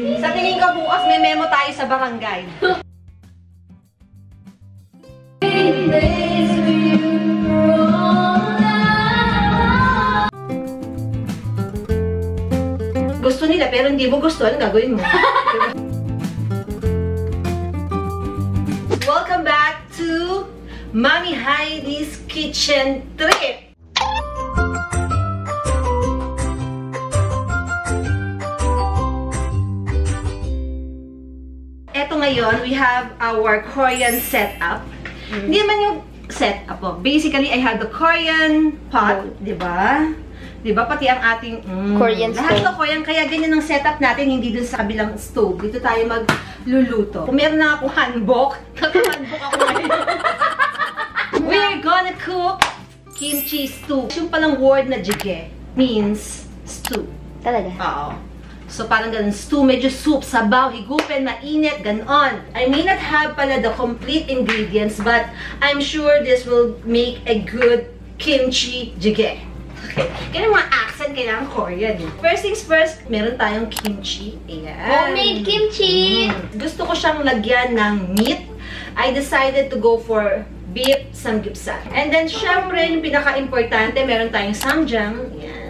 Sa tingin ko bukas may memo tayo sa barangay. Gusto nila pero hindi mo gusto, anong gagawin mo? Welcome back to Mommy Heidi's Kitchen Trip! Ngayon, we have our Korean setup. Hindi naman yung setup po. Basically, I have the Korean pot, di ba? Di ba? Pati ang ating... mm, Korean lahat stove. to Korean. Kaya ganyan ang setup natin, hindi dun sa kabilang stove. Dito tayo magluluto. Kung meron na ako hanbok, naka-hanbok ako ngayon. We're gonna cook kimchi stew. Yung palang word na jjigae means stew. Talaga. Oo. So, parang ganun, stew, medyo soup, sabaw, higupin, mainit, ganon. I may not have pala the complete ingredients, but I'm sure this will make a good kimchi jjigae. Okay. Kaya mga accent, kailangan Korean. eh. First things first, meron tayong kimchi. Ayan. Homemade kimchi! Mm. Gusto ko siyang lagyan ng meat. I decided to go for beef samgyeopsal. And then, syempre, yung pinaka-importante, meron tayong samjang. Yan.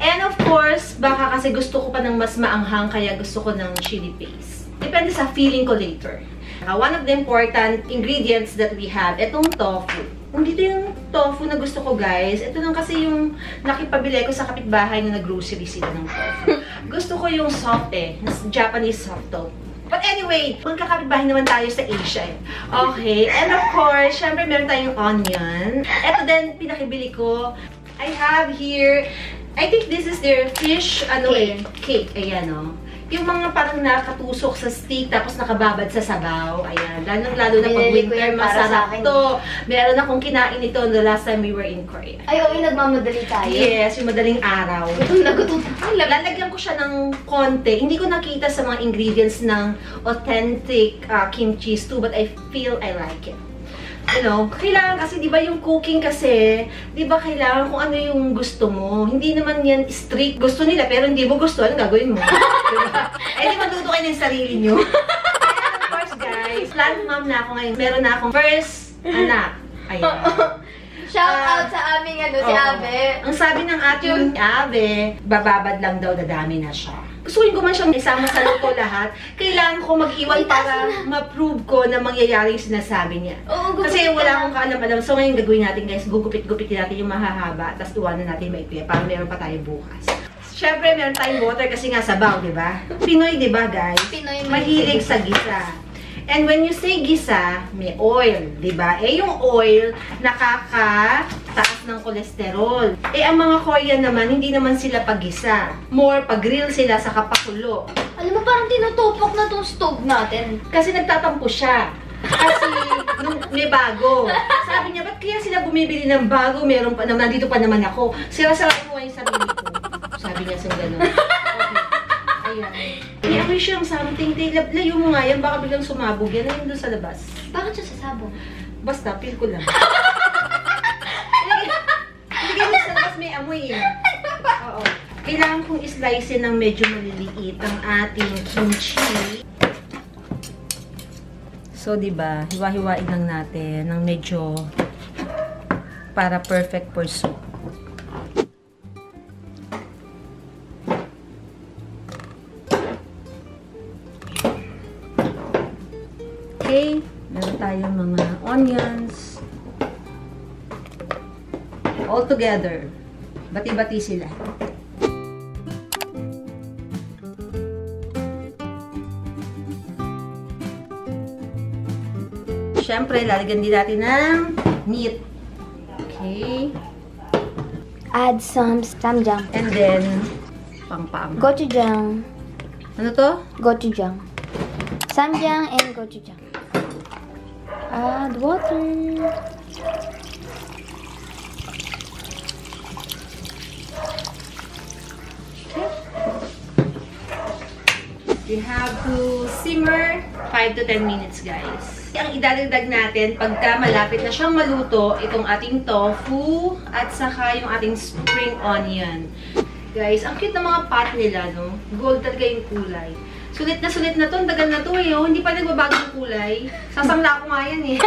And of course, baka kasi gusto ko pa ng mas maanghang, kaya gusto ko ng chili paste. Depende sa feeling ko later. Uh, one of the important ingredients that we have, itong tofu. Nandito yung tofu na gusto ko, guys. Ito lang kasi yung nakipabili ko sa kapitbahay na nag-grocery sila ng tofu. gusto ko yung soft eh, Japanese soft tofu. But anyway, magkakapitbahay naman tayo sa Asia. eh. Okay, and of course, syempre meron tayong onion. Ito din, pinakibili ko. I have here, I think this is their fish, ano eh, cake. Ayan o. Yung mga parang nakatusok sa stick, tapos nakababad sa sabaw. Ayan, lalong-lalo na pag winter, masarap to. Meron akong kinain ito the last time we were in Korea. Ay, oo, nagmamadali tayo. Yes, yung madaling araw. Gutom na gutom. Lalagyan ko siya ng konti. Hindi ko nakita sa mga ingredients ng authentic uh, kimchi stew, but I feel I like it. Know, kailangan kasi, di ba yung cooking kasi, di ba kailangan kung ano yung gusto mo. Hindi naman yan strict. Gusto nila, pero hindi mo gusto, anong gagawin mo? diba? Eh, di matuto kayo ng sarili nyo. Kaya, of course, guys, plan mom na ako ngayon. Meron na akong first anak. Ayan. Shout Ah, out sa aming ano, si Oo. Abe. Ang sabi ng ating Ave, bababad lang daw, dadami na siya. Gustuin ko man siyang isama sa luto lahat. Kailangan ko mag-iwan para ma-prove ko na mangyayari yung sinasabi niya. Oo, gusto Kasi wala akong kaalam-alam. So ngayon gagawin natin guys, gugupit-gupitin natin yung mahahaba, tapos iwanan natin maikli para meron pa tayo bukas. Siyempre, meron tayong water kasi nga sabaw, di ba? Pinoy, di ba guys? Pinoy Mahilig sa gisa. And when you say gisa, may oil, di ba? Eh, yung oil, nakakataas ng kolesterol. Eh, ang mga Korean naman, hindi naman sila pag-gisa. More, pag-grill sila sa kapakulo. Alam mo, parang tinutupok na tong stove natin. Kasi nagtatampo siya. Kasi nung may bago. Sabi niya, ba't kaya sila bumibili ng bago? Meron pa naman, nandito pa naman ako. Sira-sira ko yung sarili ko. Sabi niya sa gano'n. May amoy siyang something. Lab- layo mo nga yan, baka biglang sumabog yan. Ayun doon sa labas. Bakit siya sasabong? Basta, feel ko lang. Ilagay mo sa labas may amoy eh. Oo. Kailangan kong islice ng medyo maliliit ang ating kimchi. So, di ba, hiwa-hiwain lang natin ng medyo para perfect for soup. Together. Bati-bati sila. Siyempre, lalagyan din natin ng meat. Okay. Add some samjang. And then, pang-pang. Gochujang. Ano to? Gochujang. Samjang and gochujang. Add water. You have to simmer 5 to 10 minutes, guys. Ang idadagdag natin, pagka malapit na siyang maluto, itong ating tofu at saka yung ating spring onion. Guys, ang cute ng mga pot nila, no? Gold talaga yung kulay. Sulit na sulit na to. Ang tagal na to eh. Oh. Hindi pa nagbabago yung kulay. Sasangla ko nga yan eh.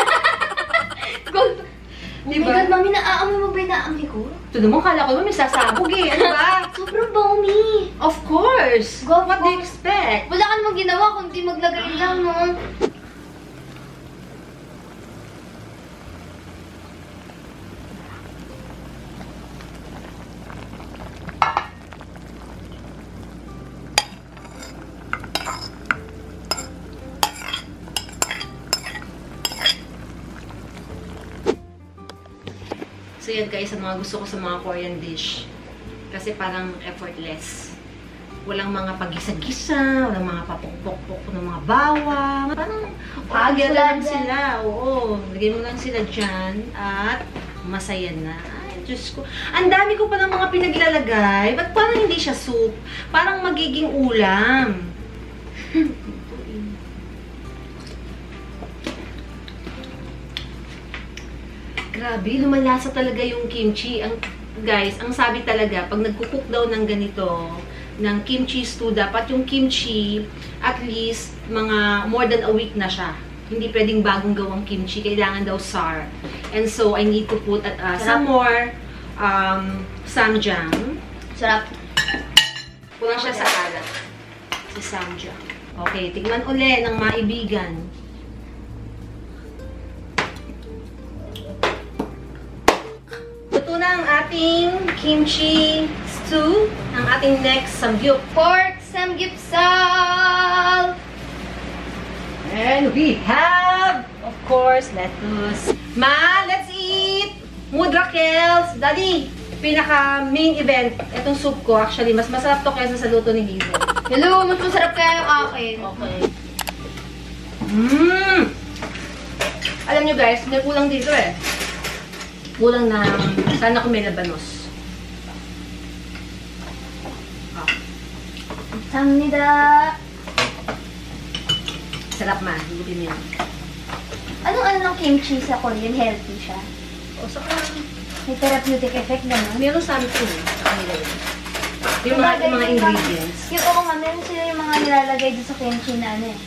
Gold. Oh Diba? my God, mami, naaamoy mo ba yung naamoy ko? Ito naman, kala ko naman may sasabog eh. Ano ba? Sobrang balmy. Of course! Go, What do you expect? Wala ka namang ginawa kundi maglagay lang, no? So yan guys, ang mga gusto ko sa mga Korean dish. Kasi parang effortless. Walang mga pagisa-gisa, walang mga papukpok-pok ng mga bawang. Parang agad lang Sila. Oo, lagay mo lang sila dyan at masaya na. Ay, Diyos ko. Ang dami ko pa ng mga pinaglalagay. Ba't parang hindi siya soup? Parang magiging ulam. Grabe, lumalasa talaga yung kimchi. Ang guys, ang sabi talaga pag nagko-cook daw ng ganito, ng kimchi stew, dapat yung kimchi at least mga more than a week na siya. Hindi pwedeng bagong gawang kimchi, kailangan daw sour. And so I need to put at uh, some more um samjang. Sarap. Kulang siya sa alat. Si samjang. Okay, tignan uli ng maibigan. Luto na ang ating kimchi stew. Ang ating next samgyup. Pork samgyeopsal. And we have, of course, lettuce. Ma, let's eat! Mudra Kels. Daddy, pinaka main event. Itong soup ko, actually, mas masarap to kaysa sa luto ni Gizo. Hello, mas masarap kaya yung akin. Okay. Mmm! Alam nyo guys, may kulang dito eh. Kulang na, sana kung may labanos. Oh, Samnida. sarap ma, higupin mo yan. Anong ano ng kimchi sa Korean? Healthy siya. O, saka, May therapeutic effect gano'n. meron something eh, sa kanila yun. Yung mga, yung mga ingredients. Yung oo nga, meron sila yung mga nilalagay dito sa kimchi na ano eh.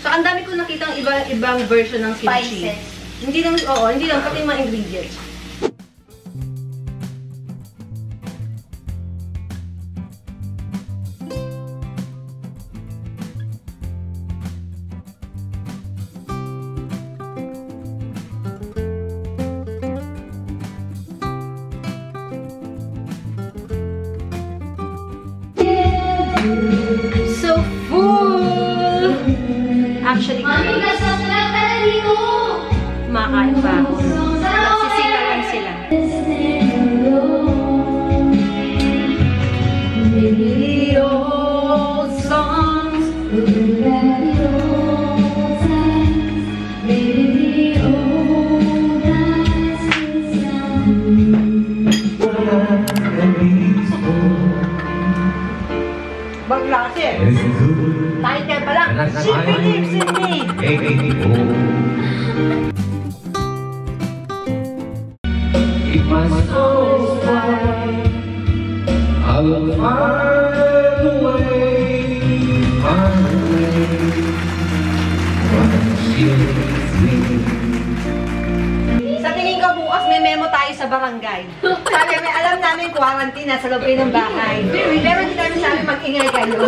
So, ang dami ko nakitang iba, ibang version ng kimchi. Spices. Hindi lang, oo, hindi lang, pati yung mga ingredients. Title pa lang. She believes in me. If my soul's wide, I will find a way, find a way. But she's me. Sa tingin ko bukas may memo tayo sa barangay. Sabi may alam namin quarantine na sa loob ng bahay. Pero hindi namin sabi mag-ingay kayo.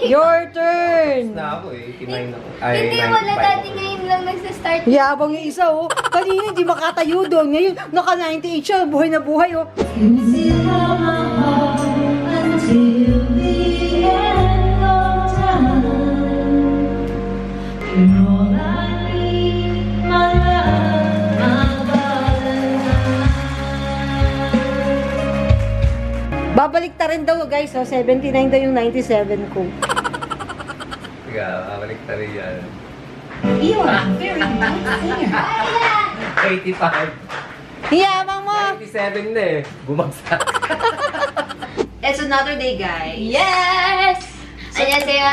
Your turn. Na ako eh, kinain ako. Hindi wala daddy ngayon lang nagsa-start. Yabang yung isa, oh. Kanina hindi makatayo doon. Ngayon, naka 98 siya. Buhay na buhay, oh. Babalik rin daw, guys. Oh, 79 daw yung 97 ko. Sige, babalik na rin yan. You are very nice singer. 85. Hiyamang mo! 97 na eh. Bumagsak. It's another day, guys. Yes! 안녕하세요.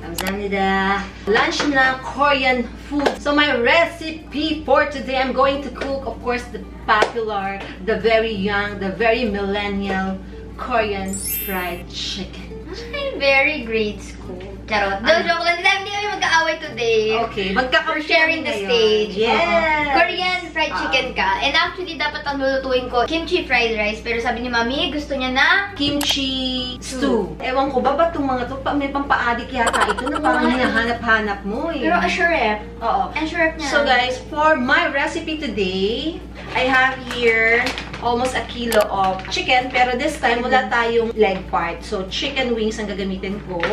감사합니다. Lunch na Korean food. So my recipe for today, I'm going to cook, of course, the popular, the very young, the very millennial Korean fried chicken. I'm very grade school. Charot. No, joke lang. Hindi kami mag-aaway today. Okay, For magkakaroon sharing the stage. Yes! Korean fried chicken ka. And actually, dapat ang lulutuin ko, kimchi fried rice. Pero sabi ni Mami, gusto niya na Kimchi stew. Ewan ko ba itong mga to? May pampaadik yata ito na parang Oo. hinahanap-hanap mo eh. Pero assurep. Oo. Ang sarap niya. So guys, for my recipe today, I have here almost a kilo of chicken. Pero this time, wala tayong leg part. So, chicken wings ang gagamitin ko.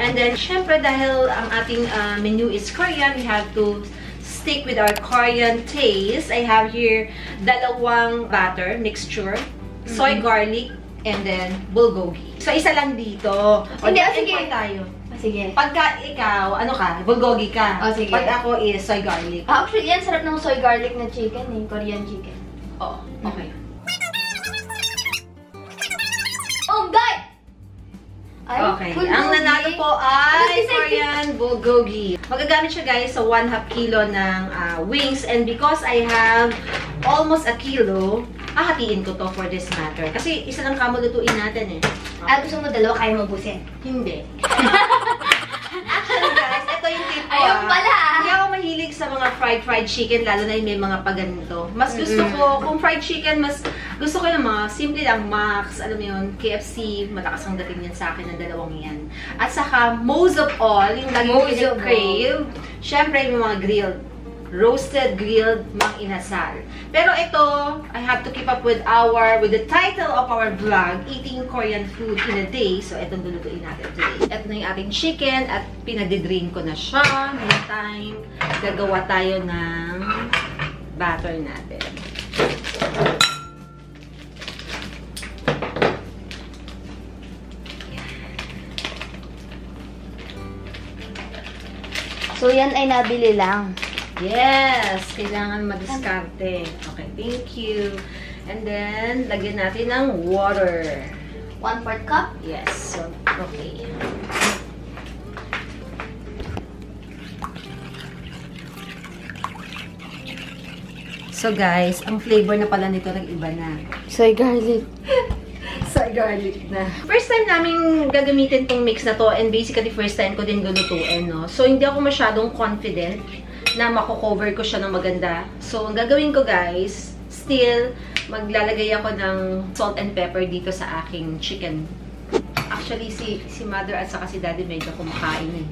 And then, syempre, dahil ang ating uh, menu is Korean, we have to stick with our Korean taste. I have here dalawang batter mixture, soy garlic, and then bulgogi. So, isa lang dito. O, Hindi, di- sige. tayo. Ah, sige. Pagka ikaw, ano ka, bulgogi ka. Oh, sige. Pag ako is soy garlic. Ah, actually, yan sarap ng soy garlic na chicken eh. Korean chicken. Oo, okay. Oh, Ay, Okay. bulgogi. Ang nanalo po ay. Korean bulgogi. Magagamit siya guys sa 1 half kilo ng ah, wings and because I have almost a kilo, hahatiin ko to for this matter. Kasi isa lang kamo lutuin natin eh. Ah, gusto mo dalawa, kaya mo ubusin. Hindi. Actually guys, ito yung tip ko. Ayaw ah. pala, ah. Mahilig sa mga fried fried chicken, lalo na yung may mga paganito. Mas gusto ko, kung fried chicken, mas gusto ko yung mga simple lang, Max, alam mo yun, KFC, malakas ang dating yan sa akin ng dalawang yan. At saka, most of all, yung lagi ko crave, syempre yung mga grilled roasted grilled mang inasal. Pero ito, I have to keep up with our, with the title of our vlog, Eating Korean Food in a Day. So, itong lulutuin natin today. Ito na yung ating chicken at pinagdidrain ko na siya. Meantime, gagawa tayo ng batter natin. So, yan ay nabili lang. Yes! Kailangan madiskarte. Okay, thank you. And then, lagyan natin ng water. One fourth cup. Yes. So, okay. So guys, ang flavor na pala nito nag-iba na. Soy garlic. Soy garlic na. First time namin gagamitin tong mix na to and basically first time ko din lulutuin, no? So, hindi ako masyadong confident na mako-cover ko siya ng maganda. So, ang gagawin ko guys, still, maglalagay ako ng salt and pepper dito sa aking chicken. Actually, si si mother at saka si daddy medyo kumakain eh.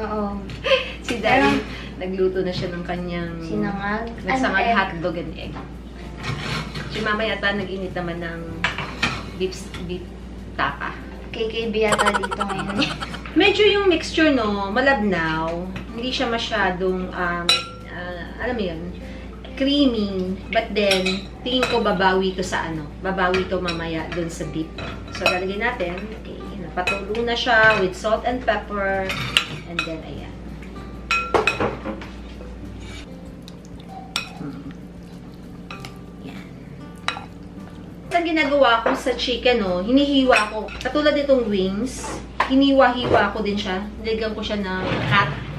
Oo. Si daddy, nagluto na siya ng kanyang... Sinangag. Nagsangag And hotdog and egg. Si mama yata nag-init naman ng beef, beef tapa. KKB yata dito ngayon. Medyo yung mixture, no, malabnaw. Hindi siya masyadong, um, ah, alam mo yun, creamy. But then, tingin ko babawi to sa ano, babawi to mamaya dun sa beef. So, lalagay natin. Okay, napatulo na siya with salt and pepper. And then, ayan. Hmm. Yan. Ang ginagawa ko sa chicken, no, hinihiwa ko. Katulad nitong wings, hiniwa-hiwa ko din siya. Nilagyan ko siya ng cut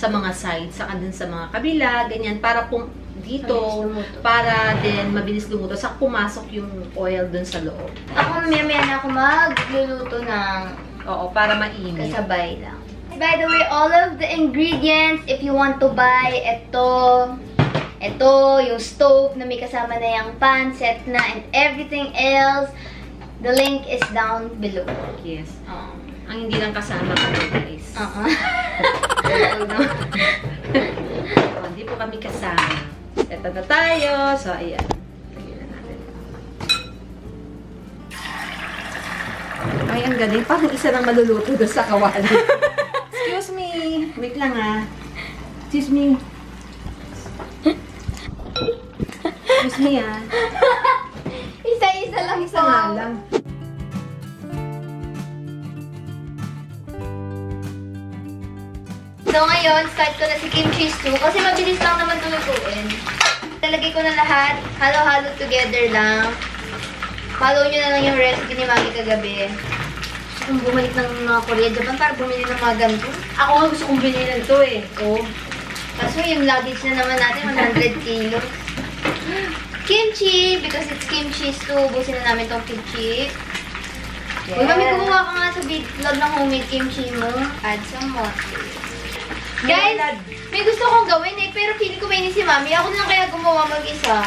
sa mga sides, saka din sa mga kabila, ganyan, para pum dito, para din mabilis lumuto, saka pumasok yung oil dun sa loob. Ako mamaya-maya na ako magluluto ng Oo, para mainit. kasabay lang. By the way, all of the ingredients, if you want to buy, ito, ito, yung stove na may kasama na yung pan, set na, and everything else, the link is down below. Yes. Oo. Ang hindi lang kasama guys. Oo. Pero, no? Oh, Hindi po kami kasama. Ito na tayo. So, ayan. Ay, ang galing. Parang isa lang maluluto doon sa kawali. Excuse me. Wait lang ah. Excuse me. Excuse me ah. Isa-isa lang Isa nga lang. So ngayon, start ko na si kimchi stew kasi mabilis lang naman tulutuin. Lalagay ko na lahat, halo-halo together lang. Follow nyo na lang yung recipe ni Mami kagabi. Gusto kong bumalik ng mga Korea, Japan para bumili ng mga ganito. Ako nga gusto kong bilhin to eh. Oh. Kaso yung luggage na naman natin, 100 kilos. Kimchi, because it's kimchi stew, ubusin na namin tong kimchi. Uy, mami, kumuha ka nga sa vlog ng homemade kimchi mo. Add some water. Guys, may gusto kong gawin eh, pero feeling ko may si mami. Ako na lang kaya gumawa mag-isa.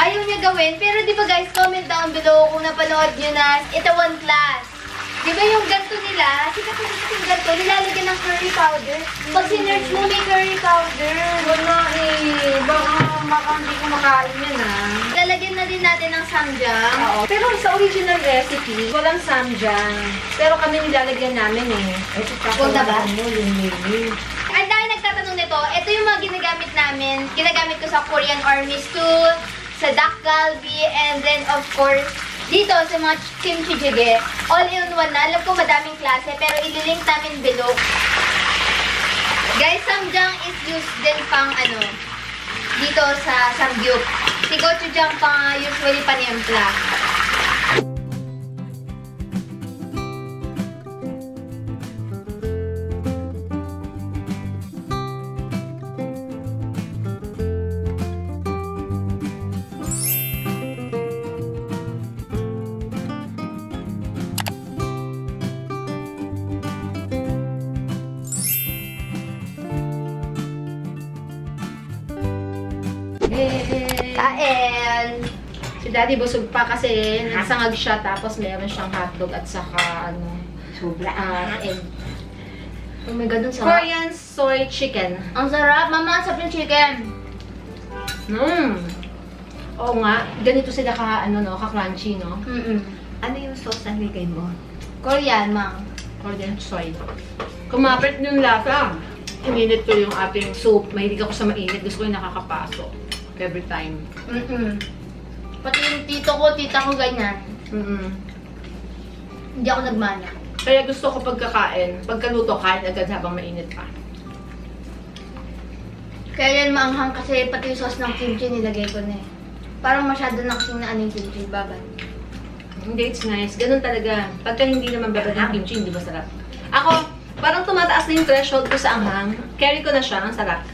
Ayaw niya gawin, pero di ba guys, comment down below kung napanood niyo na Itaewon Class. Di ba yung ganto nila, sikat na sikat yung ganto, nilalagyan ng curry powder. Pag sinerge mo, may curry powder. Wala eh. Baka, baka hindi ko makain yan ah. Lalagyan na din natin ng samjang. Oo. Pero sa original recipe, walang samjang. Pero kami nilalagyan namin eh. Ito Huwag na ba? Mo, yung menu. Ang dahil nagtatanong nito, ito yung mga ginagamit namin. Ginagamit ko sa Korean Army Stew, sa Dak Galbi, and then of course, dito sa mga kimchi jjigae. All in one na. Alam ko madaming klase, pero ililink namin below. Guys, samjang is used din pang ano, dito sa samgyup. Si gochujang pang usually panimpla. Daddy busog pa kasi nagsangag siya tapos meron siyang hotdog at saka ano, Sobra. ah, egg. Oh my God, ang sarap. Korean soy chicken. Ang sarap. Mama, ang sarap yung chicken. Mmm. Oo nga, ganito sila ka, ano no, ka-crunchy, no? Mm-mm. Ano yung sauce na nilagay mo? Korean, ma'am. Korean soy. Kumapit yung lasa. Ininit ko yung ating soup. Mahilig ako sa mainit. Gusto ko yung nakakapasok. Every time. Mm-mm. Pati yung tito ko, tita ko ganyan. Mm Hindi ako nagmana. Kaya gusto ko pagkakain, pagkaluto, kain agad habang mainit pa. Kaya yan maanghang kasi pati yung sauce ng kimchi nilagay ko na eh. Parang masyado na kasing na ano yung kimchi, babay. Hindi, it's nice. Ganun talaga. Pagka hindi naman babad ng kimchi, hindi masarap. Ako, parang tumataas na yung threshold ko sa anghang. Carry ko na siya. Ang sarap.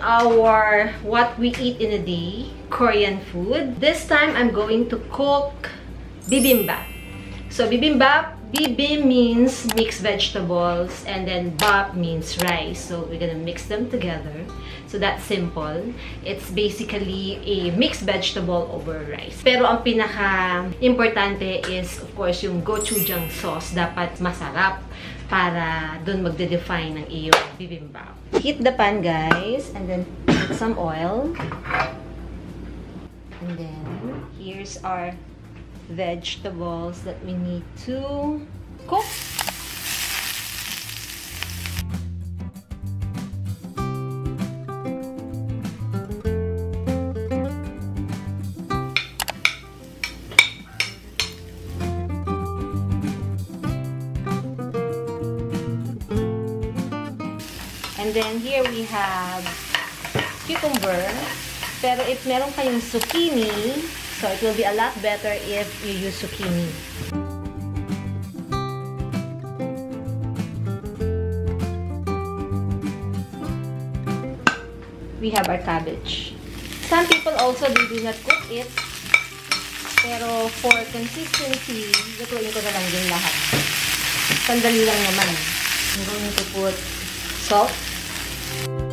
Our what we eat in a day, Korean food. This time, I'm going to cook bibimbap. So, bibimbap, bibim means mixed vegetables, and then bap means rice. So, we're gonna mix them together. So, that's simple. It's basically a mixed vegetable over rice. Pero ang pinaka-importante is, of course, yung gochujang sauce. Dapat masarap para dun magde-define ng iyong bibimbap. Heat the pan, guys, and then put some oil. And then, here's our vegetables that we need to cook. Then here we have cucumber. Pero if meron kayong zucchini, so it will be a lot better if you use zucchini. We have our cabbage. Some people also they do not cook it. Pero for consistency, lutuin ko na lang din lahat. Sandali lang naman. I'm going to put salt. you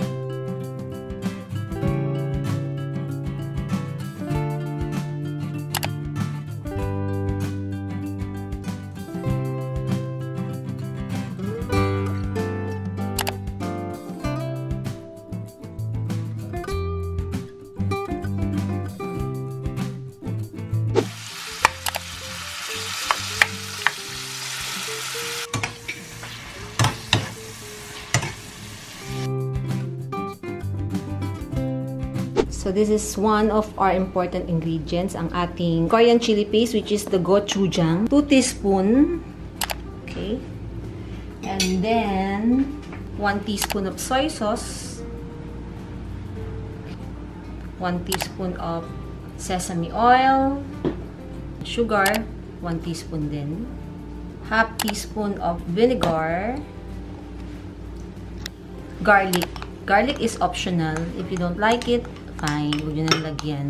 this is one of our important ingredients, ang ating Korean chili paste, which is the gochujang. 2 teaspoon. Okay. And then, 1 teaspoon of soy sauce. 1 teaspoon of sesame oil. Sugar, 1 teaspoon din. Half teaspoon of vinegar. Garlic. Garlic is optional. If you don't like it, fine. Huwag nyo nang lagyan.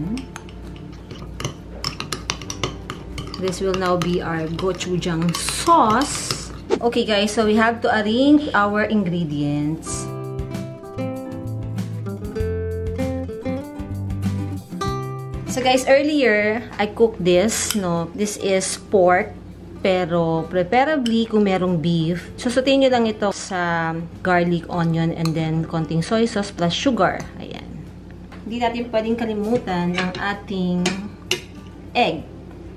This will now be our gochujang sauce. Okay guys, so we have to arrange our ingredients. So guys, earlier, I cooked this, no? This is pork, pero preferably kung merong beef, susutin nyo lang ito sa garlic, onion, and then konting soy sauce plus sugar. Hindi natin pwedeng kalimutan ang ating egg,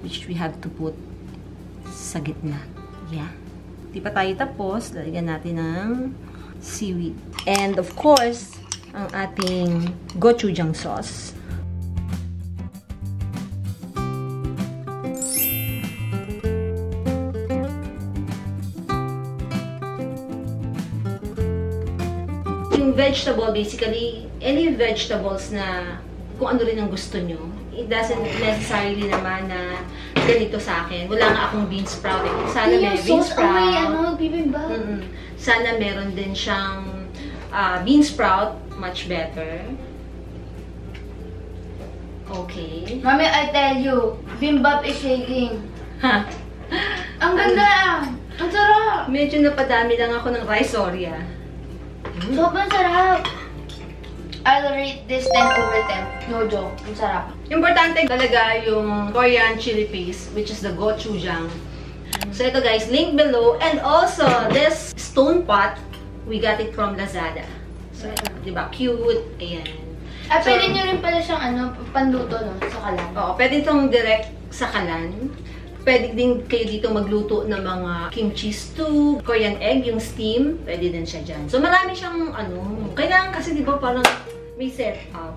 which we have to put sa gitna. Yeah. Di pa tayo tapos, lalagyan natin ng seaweed. And of course, ang ating gochujang sauce. Yung vegetable, basically, any vegetables na kung ano rin ang gusto nyo. It doesn't necessarily naman na ganito sa akin. Wala nga akong bean sprout. Eh. Sana may bean oh, may sprout. ano, bibimbap. Sana meron din siyang ah, bean sprout. Much better. Okay. Mami, I tell you, bimbap is shaking. Ha? Ang ganda! Ang sarap! Medyo napadami lang ako ng rice, sorry ah. Sobrang sarap! I'll rate this 10 over 10. No joke. Ang sarap. Importante talaga yung Korean chili paste, which is the gochujang. So ito guys, link below. And also, this stone pot, we got it from Lazada. So, di ba? Cute. Ayan. At So- pwede nyo rin pala siyang ano, panluto no, sa kalan. Oo, pwede itong direct sa kalan. Pwede din kayo dito magluto ng mga kimchi stew, Korean egg, yung steam. Pwede din siya dyan. So, marami siyang ano. Kailangan kasi, di ba, parang may set up.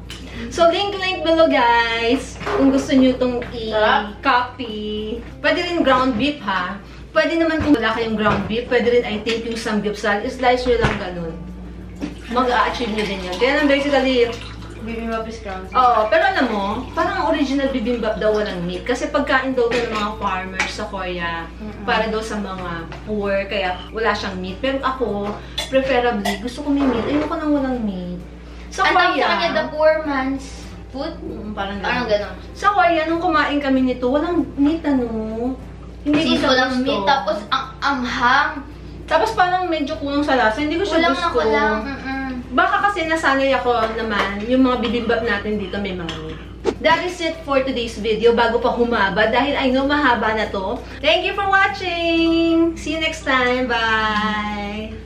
So, link, link below, guys. Kung gusto nyo itong i-copy. Pwede rin ground beef, ha? Pwede naman kung wala kayong ground beef, pwede rin, I think, yung samgyeopsal. Slice nyo lang ganun. Mag-a-achieve nyo din yan. Kaya lang, basically, Bibimbap is ground. Oo, pero alam mo, parang ang original bibimbap daw walang meat. Kasi pagkain daw ng mga farmers sa Korea, para daw sa mga poor, kaya wala siyang meat. Pero ako, preferably, gusto ko may meat. Ayoko nang walang meat. Sa Ang tawag Korea, sa kanya, the poor man's food. Mm, parang Parang ganun. ganon. Sa Korea, nung kumain kami nito, walang meat ano. Hindi ko siya Simple lang gusto. meat, tapos ang anghang. Tapos parang medyo kulang sa lasa. Hindi ko siya Kulang na gusto. kulang. Mm-mm. Baka kasi nasanay ako naman, yung mga bibimbap natin dito may mga meat. That is it for today's video bago pa humaba dahil I know mahaba na to. Thank you for watching! See you next time! Bye!